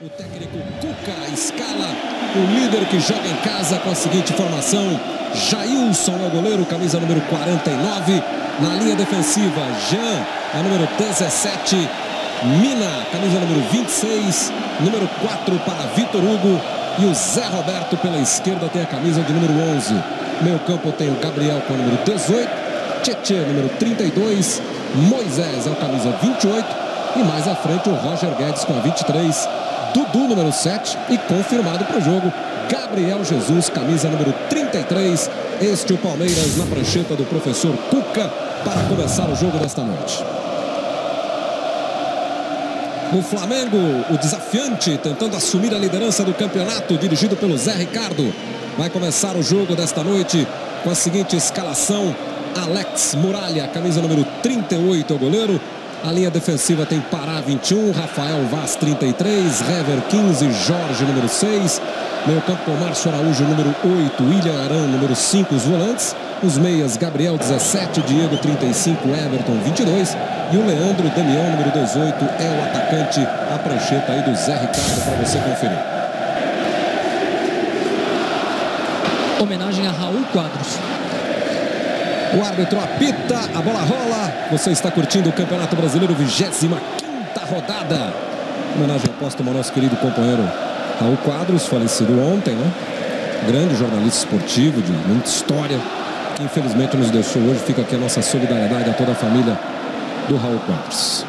O técnico Cuca escala o líder que joga em casa com a seguinte formação. Jailson é o goleiro, camisa número 49. Na linha defensiva, Jean é número 17. Mina, camisa número 26. Número 4 para Vitor Hugo. E o Zé Roberto pela esquerda tem a camisa de número 11. Meio campo tem o Gabriel com o número 18. Tietê, número 32. Moisés é o camisa 28. E mais à frente o Roger Guedes com a 23. Dudu, número 7. E confirmado para o jogo, Gabriel Jesus, camisa número 33. Este o Palmeiras na prancheta do professor Cuca para começar o jogo desta noite. O Flamengo, o desafiante, tentando assumir a liderança do campeonato, dirigido pelo Zé Ricardo. Vai começar o jogo desta noite com a seguinte escalação. Alex Muralha, camisa número 38, é o goleiro. A linha defensiva tem Pará 21, Rafael Vaz 33, Hever 15, Jorge número 6. Meio campo com Márcio Araújo número 8, William Arão número 5, os volantes. Os meias Gabriel 17, Diego 35, Everton 22 e o Leandro Damião número 18 é o atacante. A prancheta aí do Zé Ricardo para você conferir. Homenagem a Raul Quadros. O árbitro apita, a bola rola. Você está curtindo o Campeonato Brasileiro, 25 rodada. Homenagem póstuma ao nosso querido companheiro Raul Quadros, falecido ontem, né? Grande jornalista esportivo, de muita história, que infelizmente nos deixou hoje. Fica aqui a nossa solidariedade a toda a família do Raul Quadros.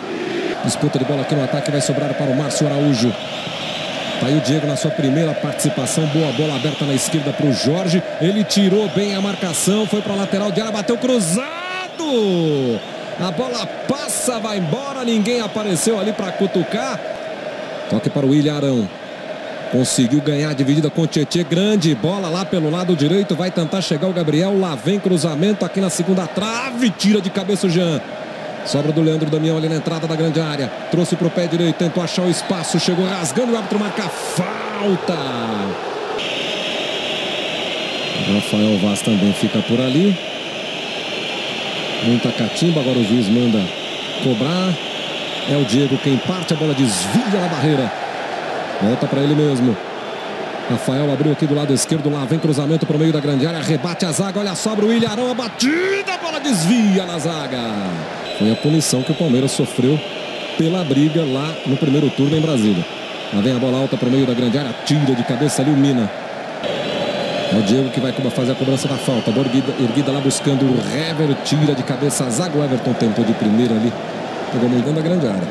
Disputa de bola aqui no ataque vai sobrar para o Márcio Araújo. Tá aí o Diego na sua primeira participação. Boa bola aberta na esquerda para o Jorge. Ele tirou bem a marcação. Foi para a lateral de área. Bateu cruzado. A bola passa, vai embora. Ninguém apareceu ali para cutucar. Toque para o William Arão. Conseguiu ganhar dividida com o Tietê. Grande bola lá pelo lado direito. Vai tentar chegar o Gabriel. Lá vem cruzamento aqui na segunda trave. Tira de cabeça o Jean. Sobra do Leandro Damião ali na entrada da grande área. Trouxe para o pé direito, tentou achar o espaço, chegou rasgando, o árbitro marca falta. Rafael Vaz também fica por ali. Muita catimba, agora o juiz manda cobrar. É o Diego quem parte, a bola desvia na barreira. Volta para ele mesmo. Rafael abriu aqui do lado esquerdo, lá vem cruzamento para o meio da grande área, rebate a zaga, olha sobra o Ilharão, a batida, a bola desvia na zaga. Foi a punição que o Palmeiras sofreu pela briga lá no primeiro turno em Brasília. Lá vem a bola alta para o meio da grande área, tira de cabeça ali o Mina. É o Diego que vai fazer a cobrança da falta. Bola erguida, erguida lá buscando o Hever, tira de cabeça a zaga. O Everton tentou de primeira ali, pegou meio da grande área.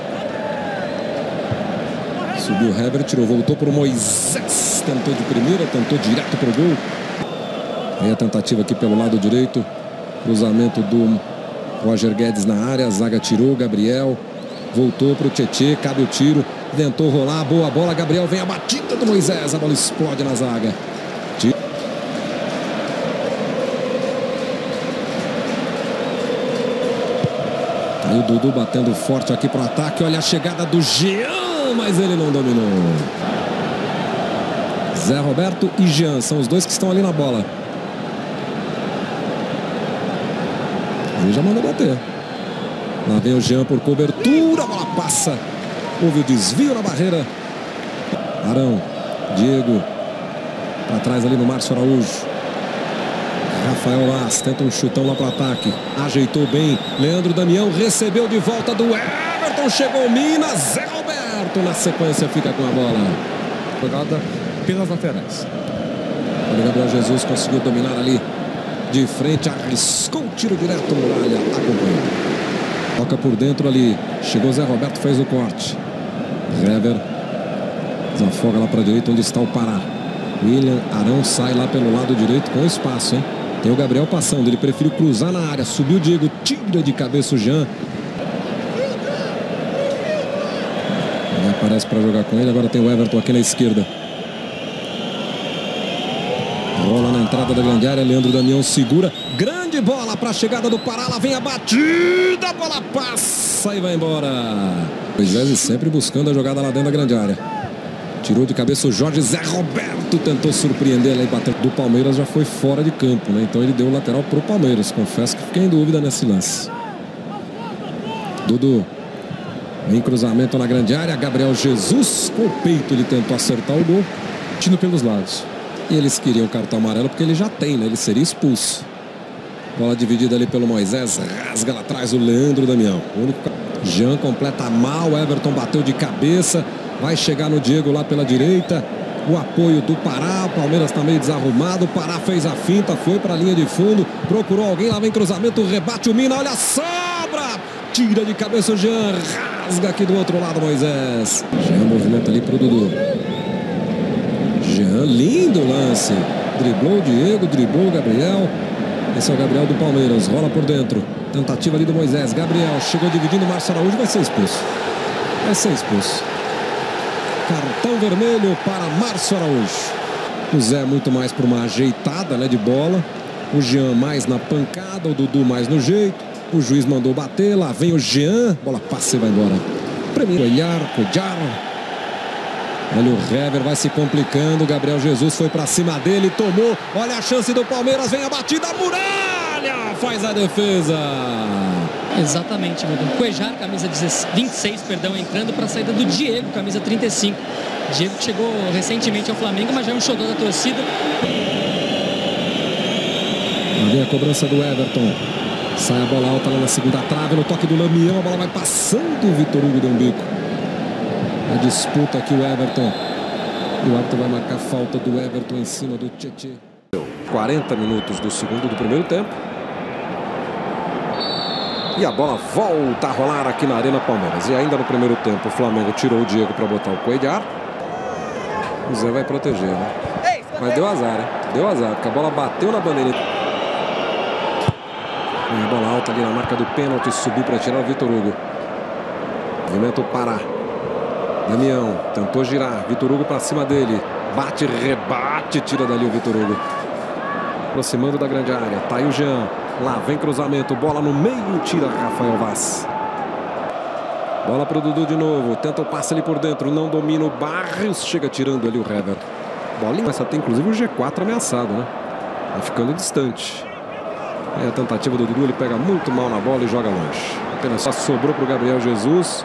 Subiu o Hever, tirou, voltou para o Moisés. Tentou de primeira, tentou direto para o gol. Aí a tentativa aqui pelo lado direito. Cruzamento do Roger Guedes na área, a zaga tirou, Gabriel voltou para o Tietê, cabe o tiro, tentou rolar, boa bola, Gabriel vem a batida do Moisés, a bola explode na zaga. Aí o Dudu batendo forte aqui para o ataque, olha a chegada do Jean, mas ele não dominou. Zé Roberto e Jean são os dois que estão ali na bola. Ele já mandou bater. Lá vem o Jean por cobertura. A bola passa. Houve o desvio na barreira. Arão. Diego. Para trás ali no Márcio Araújo. Rafael Las tenta um chutão lá para o ataque. Ajeitou bem. Leandro Damião recebeu de volta do Everton. Chegou Minas. Zé Roberto na sequência fica com a bola. Jogada pelas laterais. O Gabriel Jesus conseguiu dominar ali de frente, arriscou o tiro direto, Muralha acompanhou. Toca por dentro ali, chegou Zé Roberto, fez o corte. Rever desafoga lá para a direita, onde está o Pará. William Arão sai lá pelo lado direito com espaço, hein? Tem o Gabriel passando, ele prefere cruzar na área, subiu o Diego, tira de cabeça o Jean. Ele aparece para jogar com ele, agora tem o Everton aqui na esquerda. Bola na entrada da grande área, Leandro Damião segura. Grande bola para a chegada do Pará, lá vem a batida, a bola passa e vai embora. Moisés sempre buscando a jogada lá dentro da grande área. Tirou de cabeça o Jorge Zé Roberto, tentou surpreender ali, bateu do Palmeiras, já foi fora de campo, né? Então ele deu o lateral pro Palmeiras. Confesso que fiquei em dúvida nesse lance. Dudu. Vem cruzamento na grande área. Gabriel Jesus com o peito ele tentou acertar o gol. Tino pelos lados. E eles queriam o cartão amarelo porque ele já tem, né? Ele seria expulso. Bola dividida ali pelo Moisés. Rasga lá atrás o Leandro Damião. O único... Jean completa mal. Everton bateu de cabeça. Vai chegar no Diego lá pela direita. O apoio do Pará. O Palmeiras está meio desarrumado. O Pará fez a finta. Foi para a linha de fundo. Procurou alguém. Lá vem cruzamento. Rebate o Mina. Olha a sobra. Tira de cabeça o Jean. Rasga aqui do outro lado Moisés. Jean movimenta ali para o Dudu. Jean, lindo lance. Driblou o Diego, driblou o Gabriel. Esse é o Gabriel do Palmeiras. Rola por dentro. Tentativa ali do Moisés. Gabriel chegou dividindo. Márcio Araújo vai ser expulso. Vai ser expulso. Cartão vermelho para Márcio Araújo. O Zé muito mais para uma ajeitada né, de bola. O Jean mais na pancada. O Dudu mais no jeito. O juiz mandou bater. Lá vem o Jean. Bola passa e vai embora. Premier. Olhar, Cojar. Olha o Hever, vai se complicando. Gabriel Jesus foi para cima dele, tomou. Olha a chance do Palmeiras, vem a batida, muralha! Faz a defesa. Exatamente, Milton. Cuejar, camisa 26, perdão, entrando para a saída do Diego, camisa 35. Diego que chegou recentemente ao Flamengo, mas já é um xodó da torcida. Ali a cobrança do Everton. Sai a bola alta lá na segunda trave, no toque do Lamião, a bola vai passando, o Vitor Hugo deu um bico. A disputa aqui o Everton. E o árbitro vai marcar falta do Everton em cima do Tietê. 40 minutos do segundo do primeiro tempo. E a bola volta a rolar aqui na Arena Palmeiras. E ainda no primeiro tempo o Flamengo tirou o Diego para botar o Coelhar. O Zé vai proteger, né? Mas deu azar, hein? Deu azar, porque a bola bateu na bandeira. E a bola alta ali na marca do pênalti. Subiu para tirar o Vitor Hugo. Movimento Pará. Damião tentou girar. Vitor Hugo para cima dele. Bate, rebate, tira dali o Vitor Hugo. Aproximando da grande área. Tá aí o Jean. Lá vem cruzamento. Bola no meio. Tira Rafael Vaz. Bola para o Dudu de novo. Tenta o passe ali por dentro. Não domina o Barrios. Chega tirando ali o Hever. Bolinha. Essa tem inclusive o G4 ameaçado, né? Vai ficando distante. É a tentativa do Dudu. Ele pega muito mal na bola e joga longe. Apenas só sobrou para o Gabriel Jesus.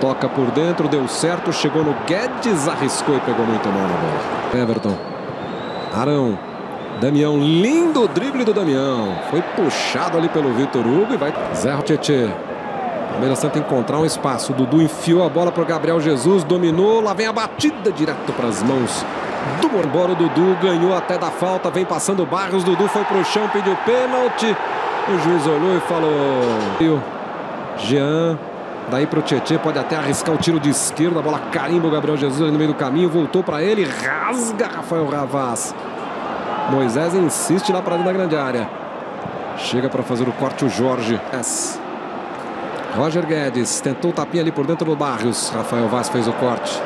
Toca por dentro, deu certo, chegou no Guedes, arriscou e pegou muito mal na bola. Everton. Arão. Damião, lindo drible do Damião. Foi puxado ali pelo Vitor Hugo e vai. Zé Tietê. Palmeiras tenta encontrar um espaço. Dudu enfiou a bola para o Gabriel Jesus, dominou. Lá vem a batida direto para as mãos do Embora o Dudu ganhou até da falta. Vem passando Barros. Dudu foi para o chão, pediu pênalti. O juiz olhou e falou. Jean Daí para o Tietê, pode até arriscar o tiro de esquerda. A bola carimba o Gabriel Jesus ali no meio do caminho. Voltou para ele, rasga Rafael Ravaz. Moisés insiste lá para dentro da grande área. Chega para fazer o corte o Jorge. Yes. Roger Guedes tentou o tapinha ali por dentro do Barrios. Rafael Vaz fez o corte.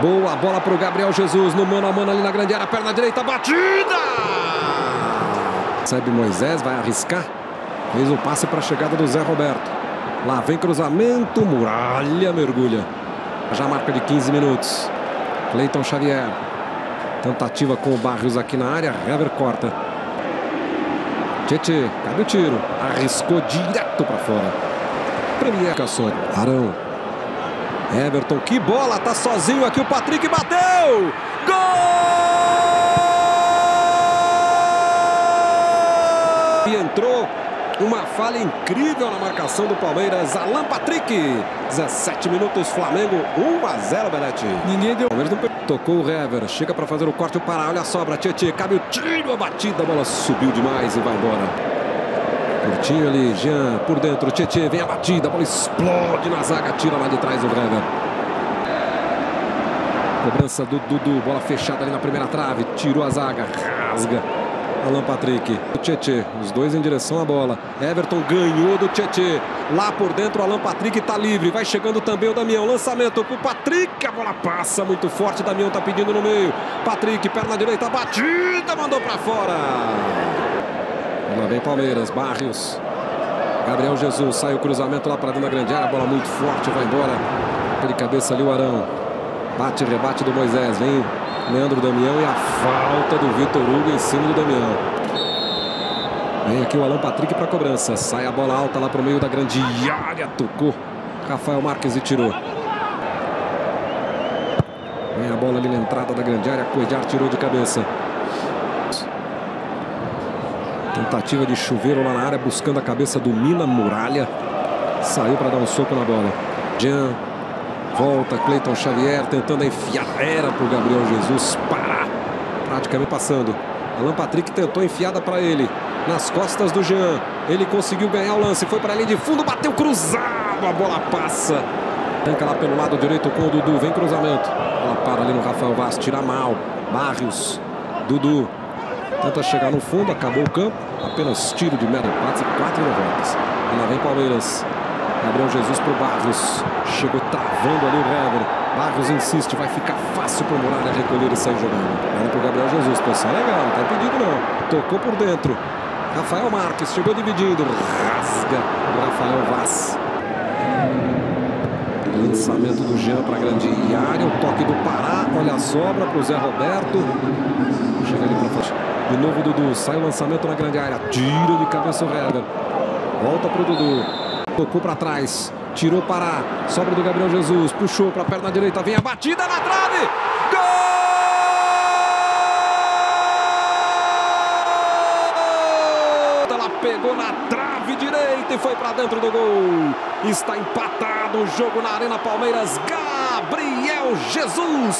Boa bola para o Gabriel Jesus no mano a mano ali na grande área. Perna direita, batida! Recebe Moisés, vai arriscar. Fez o passe para a chegada do Zé Roberto. Lá vem cruzamento, muralha, mergulha. Já marca de 15 minutos. Cleiton Xavier. Tentativa com o Barrios aqui na área. Hever corta. Tietê, cabe o tiro. Arriscou direto para fora. Premier Caçou. Arão. Everton, que bola, tá sozinho aqui o Patrick bateu! Gol! E entrou uma falha incrível na marcação do Palmeiras. Alan Patrick. 17 minutos, Flamengo 1 a 0, Belete. Ninguém deu. Palmeiras não tocou o Hever. Chega para fazer o corte, o Pará. Olha a sobra. Tietê, cabe o tiro, a batida. A bola subiu demais e vai embora. Curtinho ali, Jean por dentro. Tietê, vem a batida. A bola explode na zaga. Tira lá de trás o Hever. Cobrança do Dudu. Bola fechada ali na primeira trave. Tirou a zaga. Rasga. Alan Patrick, o Tietê, os dois em direção à bola. Everton ganhou do Tietê. Lá por dentro, Alan Patrick está livre. Vai chegando também o Damião. Lançamento o Patrick. A bola passa muito forte. Damião está pedindo no meio. Patrick, perna direita, batida, mandou para fora. Lá vem Palmeiras, Barrios. Gabriel Jesus sai o cruzamento lá para dentro da grande área. Bola muito forte, vai embora. De cabeça ali o Arão. Bate, rebate do Moisés. Vem Leandro Damião e a falta do Vitor Hugo em cima do Damião. Vem aqui o Alan Patrick para cobrança. Sai a bola alta lá para o meio da grande área. Tocou Rafael Marques e tirou. Vem a bola ali na entrada da grande área. Coedjar tirou de cabeça. Tentativa de chuveiro lá na área, buscando a cabeça do Mina Muralha. Saiu para dar um soco na bola. Jean. Volta Cleiton Xavier tentando enfiar. Era para o Gabriel Jesus parar. Praticamente passando. Alan Patrick tentou enfiada para ele. Nas costas do Jean. Ele conseguiu ganhar o lance. Foi para a linha de fundo. Bateu cruzado. A bola passa. Tanca lá pelo lado direito com o Dudu. Vem cruzamento. Ela para ali no Rafael Vaz. Tira mal. Barrios. Dudu. Tenta chegar no fundo. Acabou o campo. Apenas tiro de empate e quatro derrotas. E lá vem Palmeiras. Gabriel Jesus para o Barrios. Chegou travando ali o Hever. Barrios insiste. Vai ficar fácil para o Muralha recolher e sair jogando. Era para o Gabriel Jesus. Posição legal. Não está impedido não. Tocou por dentro. Rafael Marques chegou dividindo. Rasga o Rafael Vaz. Lançamento do Jean para a grande área. O toque do Pará. Olha a sobra para o Zé Roberto. Chega ali para frente. De novo Dudu. Sai o lançamento na grande área. Tira de cabeça o Heber. Volta para o Dudu. Tocou para trás. Tirou Pará. Sobra do Gabriel Jesus. Puxou para a perna direita. Vem a batida na trave. pegou na trave direita e foi para dentro do gol. Está empatado o jogo na Arena Palmeiras. Gabriel Jesus.